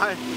Bye.